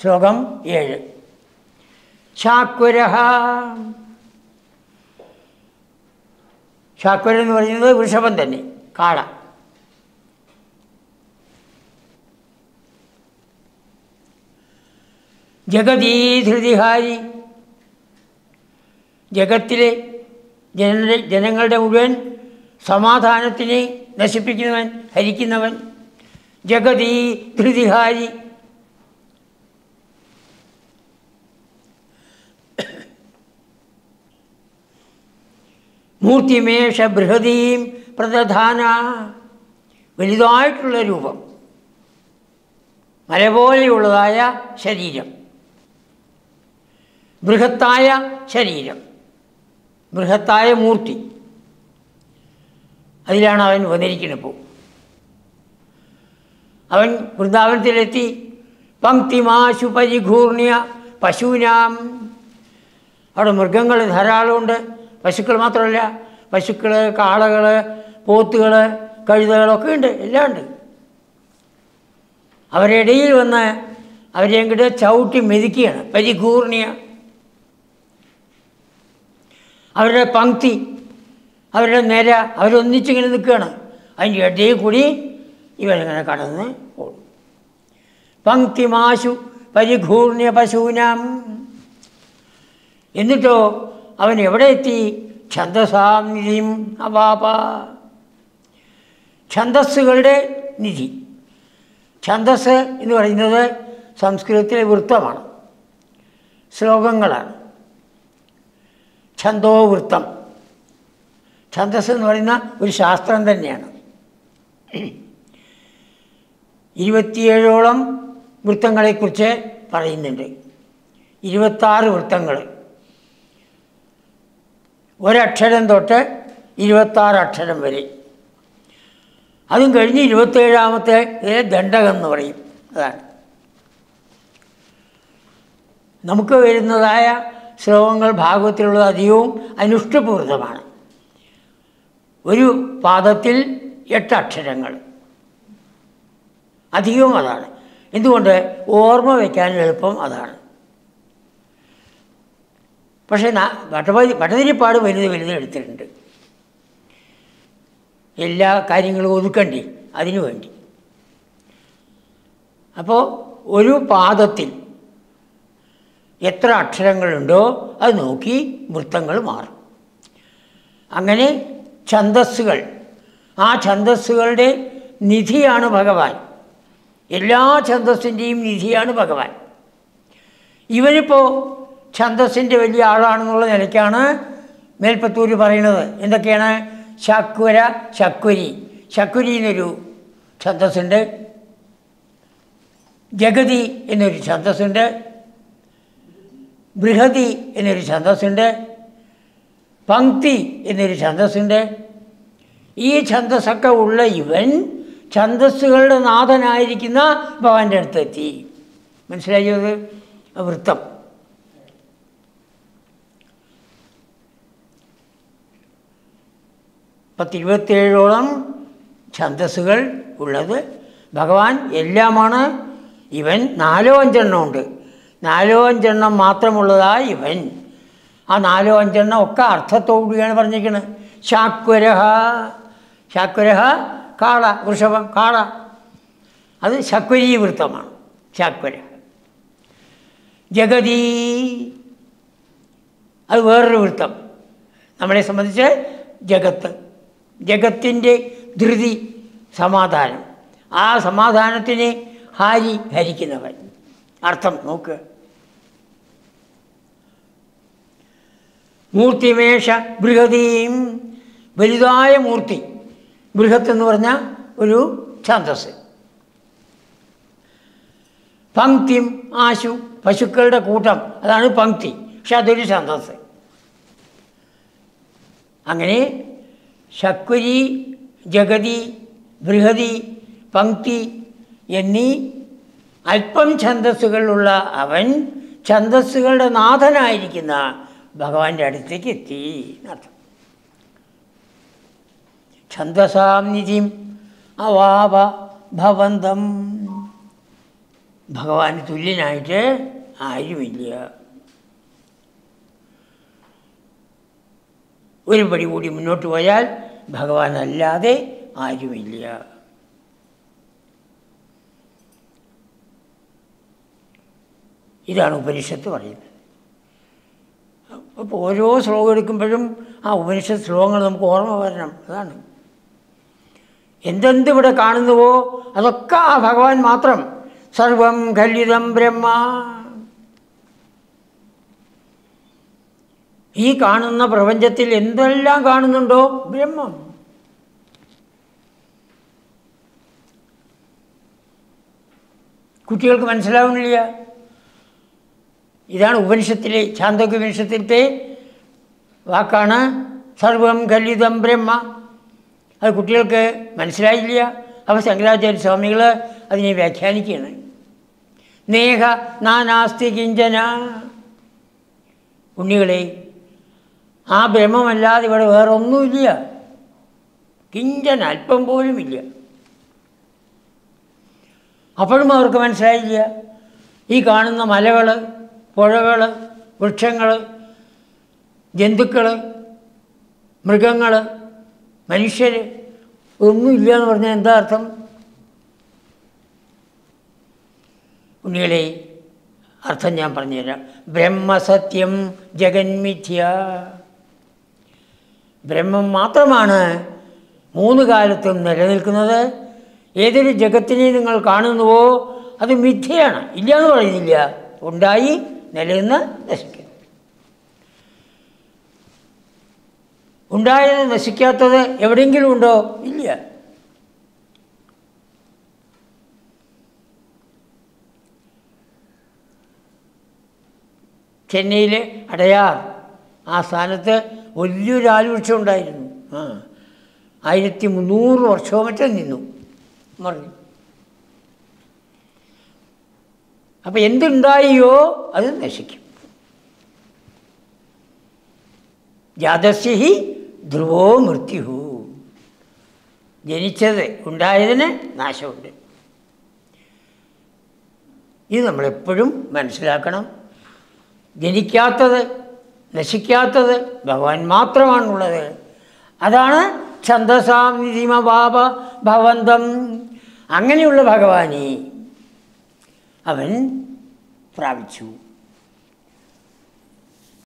ശ്ലോകം ഏഴ്. ചാക്കുര ചാക്കുര എന്ന് പറയുന്നത് വൃഷഭം തന്നെ കാള. ജഗതീധൃതിഹാരി. ജഗത്തിലെ ജന ജനങ്ങളുടെ മുഴുവൻ സമാധാനത്തിനെ നശിപ്പിക്കുന്നവൻ ഹരിക്കുന്നവൻ. ജഗതീ ധൃതിഹാരി മൂർത്തിമേഷ ബൃഹതീം പ്രദധാന. വലുതായിട്ടുള്ള രൂപം. മല പോലെയുള്ളതായ ശരീരം. ബൃഹത്തായ ശരീരം. ബൃഹത്തായ മൂർത്തി. അതിലാണ് അവൻ വന്നിരിക്കുന്നത് അവൻ വൃന്ദാവനത്തിലെത്തി. പങ്ക്തിമാശു പരിഘൂർണ്യ പശുവിനാം അവിടെ മൃഗങ്ങൾ ധാരാളമുണ്ട്. പശുക്കൾ മാത്രമല്ല പശുക്കൾ കാളകൾ പോത്തുകൾ കഴുതകളൊക്കെ ഉണ്ട് എല്ലാം ഉണ്ട്. അവരുടെ ഇടയിൽ വന്ന് അവരെ അങ്ങോട്ട് ചവിട്ടി മെതിക്കുകയാണ് പരിഘൂർണിയ അവരുടെ പങ്ക്തി അവരുടെ നിര അവരൊന്നിച്ചിങ്ങനെ നിൽക്കുകയാണ്. അതിന്റെ ഇടയിൽ കൂടി ഇവരിങ്ങനെ കടന്ന് പോകും പങ്ക്തിമാശു പരിഘൂർണ്യ പശൂനാം. എന്നിട്ടോ അവൻ എവിടെ എത്തി? ഛന്ദസാം നിധിയും അവാപ ഛന്ദസ്സുകളുടെ നിധി. ഛന്ദസ് എന്ന് പറയുന്നത് സംസ്കൃതത്തിലെ വൃത്തമാണ്. ശ്ലോകങ്ങളാണ്. ഛന്തോ വൃത്തം. ഛന്ദസ് എന്ന് പറയുന്ന ഒരു ശാസ്ത്രം തന്നെയാണ്. ഇരുപത്തിയേഴോളം വൃത്തങ്ങളെക്കുറിച്ച് പറയുന്നുണ്ട്. ഇരുപത്താറ് വൃത്തങ്ങൾ. ഒരക്ഷരം തൊട്ട് ഇരുപത്താറ് അക്ഷരം വരെ. അതും കഴിഞ്ഞ് ഇരുപത്തേഴാമത്തെ ദണ്ഡകം എന്ന് പറയും. അതാണ്. നമുക്ക് വരുന്നതായ ശ്ലോകങ്ങൾ ഭാഗവത്തിലുള്ള അധികവും അനുഷ്ഠപൂർത്തമാണ് ഒരു പാദത്തിൽ എട്ട് അക്ഷരങ്ങൾ അധികവും അതാണ്. എന്തുകൊണ്ട്? ഓർമ്മ വയ്ക്കാൻ എളുപ്പം അതാണ്. പക്ഷേ ഭട്ടപതി ഭട്ടതിരിപ്പാട് വലുത് വലുത് എടുത്തിട്ടുണ്ട്. എല്ലാ കാര്യങ്ങളും ഒതുക്കണ്ടേ? അതിനു വേണ്ടി. അപ്പോൾ ഒരു പാദത്തിൽ എത്ര അക്ഷരങ്ങളുണ്ടോ അത് നോക്കി വൃത്തങ്ങൾ മാറും. അങ്ങനെ ഛന്ദസ്സുകൾ ആ ഛന്ദസ്സുകളുടെ നിധിയാണ് ഭഗവാൻ. എല്ലാ ഛന്ദസ്സിന്റെയും നിധിയാണ് ഭഗവാൻ. ഇവനിപ്പോൾ ഛന്ദസ്സിന്റെ വലിയ ആളാണെന്നുള്ള നിലയ്ക്കാണ് മേൽപ്പത്തൂർ പറയുന്നത്. എന്തൊക്കെയാണ്? ശക്വര ശക്വരി. ശക്വരി എന്നൊരു ഛന്ദസ്സുണ്ട്. ജഗതി എന്നൊരു ഛന്ദസ്സുണ്ട്. ബൃഹതി എന്നൊരു ഛന്ദസ്സുണ്ട്. പങ്ക്തി എന്നൊരു ഛന്ദസ്സുണ്ട്. ഈ ഛന്ദസ്സൊക്കെ ഉള്ള ഇവൻ ഛന്ദസ്സുകളുടെ നാഥനായിരിക്കുന്ന ഭഗവാന്റെ അടുത്തെത്തി. മനസ്സിലായത് വൃത്തം. പത്തിരുപത്തേഴോളം ഛന്ദസ്സുകൾ ഉള്ളത്. ഭഗവാൻ എല്ലാമാണ്. ഇവൻ നാലോ അഞ്ചെണ്ണം ഉണ്ട്. നാലോ അഞ്ചെണ്ണം മാത്രമുള്ളതായ ഇവൻ. ആ നാലോ അഞ്ചെണ്ണം ഒക്കെ അർത്ഥത്തോടുകൂടിയാണ് പറഞ്ഞിരിക്കുന്നത് ശാക്വരഹ. ശാക്വരഹ കാള വൃഷഭം കാള. അത് ശക്വരീ വൃത്തമാണ് ശാക്വര ജഗതീ. അത് വേറൊരു വൃത്തം. നമ്മളെ സംബന്ധിച്ച് ജഗത്ത്. ജഗത്തിന്റെ ധൃതി സമാധാനം. ആ സമാധാനത്തിനെ ഹാരി ഹരിക്കുന്നവൻ അർത്ഥം നോക്ക്. മൂർത്തിമേഷ ബൃഹതീം വലുതായ മൂർത്തി. ബൃഹത്ത് എന്ന് പറഞ്ഞ ഒരു ഛാന്തസ്. പങ്ക്തിം ആശു പശുക്കളുടെ കൂട്ടം. അതാണ് പങ്ക്തി. പക്ഷെ അതൊരു ഛാന്തസ്. അങ്ങനെ ശക്വരി ജഗതി ബൃഹതി പങ്ക്തി എന്നീ അല്പം ഛന്ദസ്സുകളുള്ള അവൻ ഛന്ദസ്സുകളുടെ നാഥനായിരിക്കുന്ന ഭഗവാന്റെ അടുത്തേക്ക് എത്തി എന്നർത്ഥം. ഛന്ദസാം നിധിം അവാവ ഭവന്തം. ഭഗവാന് തുല്യനായിട്ട് ആരുമില്ല. ഒരു പടി കൂടി മുന്നോട്ട് പോയാൽ ഭഗവാൻ അല്ലാതെ ആരുമില്ല. ഇതാണ് ഉപനിഷത്ത് പറയുന്നത്. അപ്പോൾ ഓരോ ശ്ലോകം എടുക്കുമ്പോഴും ആ ഉപനിഷത്ത് ശ്ലോകങ്ങൾ നമുക്ക് ഓർമ്മ വരണം. അതാണ്. എന്തെന്ത് ഇവിടെ കാണുന്നുവോ അതൊക്കെ ആ ഭഗവാൻ മാത്രം. സർവം ഖലിതം ബ്രഹ്മ. ഈ കാണുന്ന പ്രപഞ്ചത്തിൽ എന്തെല്ലാം കാണുന്നുണ്ടോ? ബ്രഹ്മം. കുട്ടികൾക്ക് മനസ്സിലാവുന്നില്ല. ഇതാണ് ഉപനിഷത്തിലെ ചാന്തോക്യ ഉപനിഷത്തിലത്തെ വാക്കാണ് സർവം ഖലിതം ബ്രഹ്മ. അത് കുട്ടികൾക്ക് മനസ്സിലായില്ല. അപ്പോൾ ശങ്കരാചാര്യ സ്വാമികൾ അതിനെ വ്യാഖ്യാനിക്കുകയാണ്. നേഹ നാനാസ്തി കിഞ്ചന. ഉണ്ണികളെ ആ ബ്രഹ്മമല്ലാതെ ഇവിടെ വേറെ ഒന്നുമില്ല കിഞ്ചൻ അല്പം പോലും ഇല്ല അപ്പോഴും അവർക്ക് മനസ്സിലായില്ല. ഈ കാണുന്ന മലകൾ പുഴകൾ വൃക്ഷങ്ങൾ ജന്തുക്കൾ മൃഗങ്ങൾ മനുഷ്യർ ഒന്നുമില്ല എന്ന് പറഞ്ഞാൽ എന്താ അർത്ഥം? ഉണ്ണികളെ അർത്ഥം ഞാൻ പറഞ്ഞുതരാം. ബ്രഹ്മസത്യം ജഗന്മിഥ്യ. ബ്രഹ്മം മാത്രമാണ് മൂന്ന് കാലത്തും നിലനിൽക്കുന്നത്. ഏതൊരു ജഗത്തിനെ നിങ്ങൾ കാണുന്നുവോ അത് മിഥ്യയാണ്. ഇല്ല എന്ന് പറയുന്നില്ല. ഉണ്ടായി നിലനിന്ന് നശിക്കും. ഉണ്ടായത് നശിക്കാത്തത് എവിടെയെങ്കിലും ഉണ്ടോ? ഇല്ല. ചെന്നൈയിലെ അടയാർ ആ സ്ഥാനത്ത് വലിയൊരു ആൽവൃക്ഷം ഉണ്ടായിരുന്നു. ആ. ആയിരത്തി മുന്നൂറ് വർഷവും മറ്റും നിന്നു. പറഞ്ഞു. അപ്പം എന്തുണ്ടായോ അത് നശിക്കും. ജാതസ്യ ഹി ധ്രുവോ മൃത്യു ജനിച്ചത് ഉണ്ടായതിന് നാശമുണ്ട്. ഇത് നമ്മളെപ്പോഴും മനസ്സിലാക്കണം. ജനിക്കാത്തത് നശിക്കാത്തത് ഭഗവാൻ മാത്രമാണുള്ളത്. അതാണ് ഛന്ദസാം ബാബ ഭവന്തം. അങ്ങനെയുള്ള ഭഗവാനെ അവൻ പ്രാപിച്ചു.